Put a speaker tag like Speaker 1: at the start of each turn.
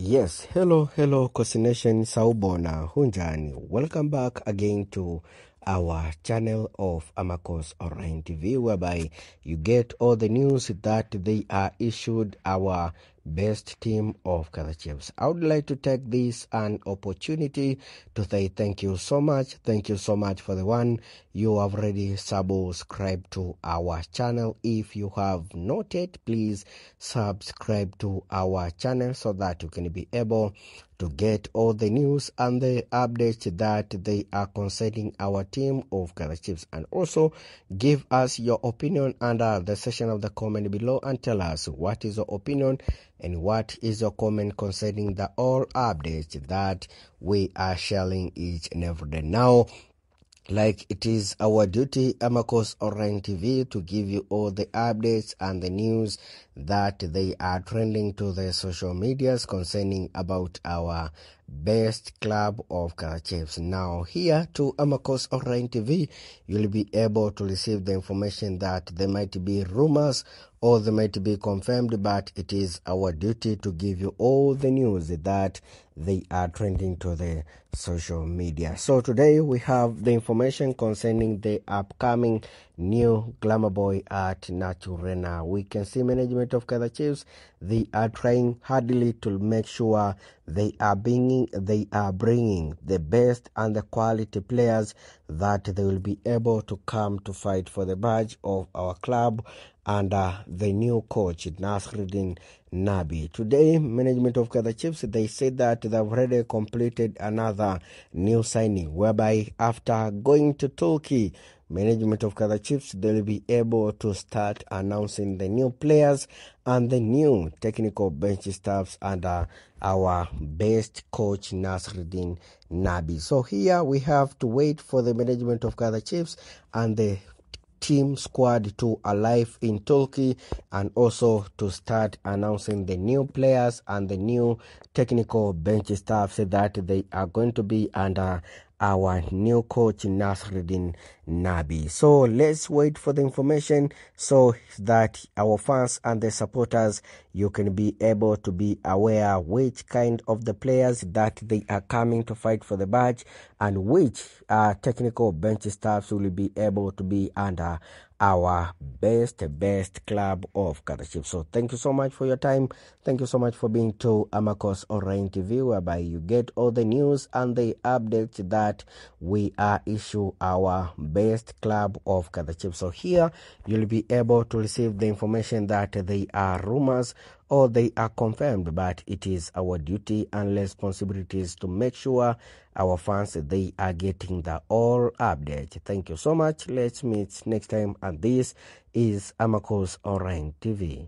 Speaker 1: Yes, hello, hello, Cocination Saubona Hunjani. Welcome back again to our channel of Amakhosi Online TV, whereby you get all the news that they are issued our best team of Kaizer Chiefs. I would like to take this an opportunity to say thank you so much. Thank you so much for the one you have already subscribed to our channel. If you have not yet, please subscribe to our channel so that you can be able to get all the news and the updates that they are concerning our team of Kaizer Chiefs. And also give us your opinion under the section of the comment below and tell us what is your opinion and what is your comment concerning the all updates that we are sharing each and every day. Now like it is our duty Amakhosi Online TV to give you all the updates and the news that they are trending to the social medias concerning about our best club of Kaizer Now here to Amakhosi Online TV, you'll be able to receive the information that there might be rumors or they might be confirmed, but it is our duty to give you all the news that they are trending to the social media. So today we have the information concerning the upcoming new glamour boy at Naturena. We can see management of Kaizer Chiefs, they are trying hardly to make sure they are bringing they are bringing the best and the quality players that they will be able to come to fight for the badge of our club under uh, the new coach Nasreddine Nabi. Today, management of Kaizer Chiefs they said that they've already completed another new signing, whereby after going to Turkey, management of Kaizer Chiefs they'll be able to start announcing the new players and the new technical bench staffs under our best coach Nasreddine Nabi. So here we have to wait for the management of Kaizer Chiefs and the team squad to arrive in Turkey and also to start announcing the new players and the new technical bench staff so that they are going to be under our new coach Nasreddine Nabi. So let's wait for the information so that our fans and the supporters you can be able to be aware which kind of the players that they are coming to fight for the badge and which uh, technical bench staffs will be able to be under our best best club of Kaizer So thank you so much for your time. Thank you so much for being to Amakhosi Online TV whereby you get all the news and the updates that we are issue our best club of Kaizer So here you'll be able to receive the information that they are rumors or they are confirmed, but it is our duty and responsibilities to make sure our fans they are getting the all update. Thank you so much. Let's meet next time, and this is Amakhosi Online TV.